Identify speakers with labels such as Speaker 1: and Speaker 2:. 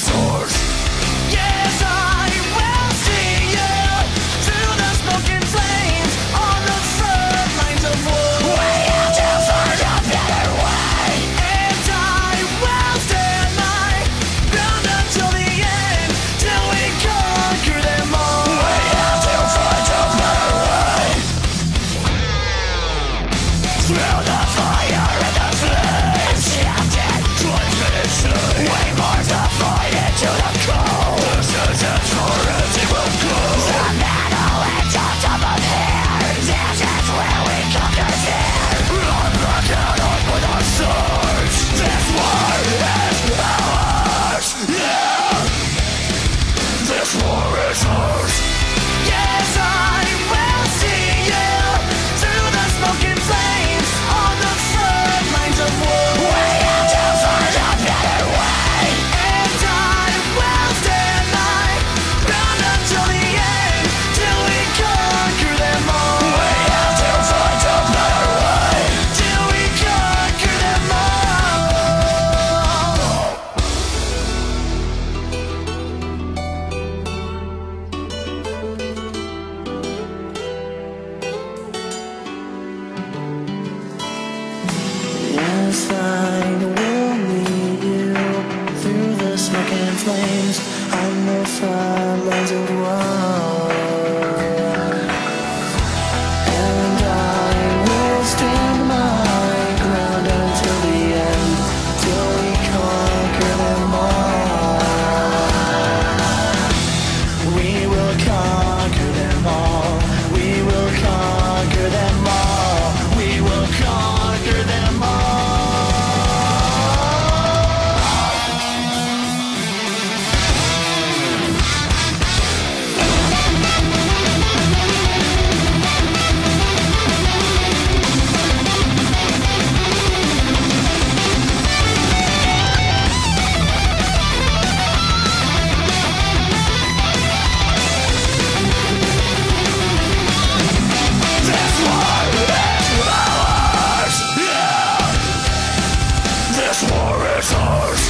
Speaker 1: soul. Finish line will meet you through the smoke and flames. On the far lines of Stars.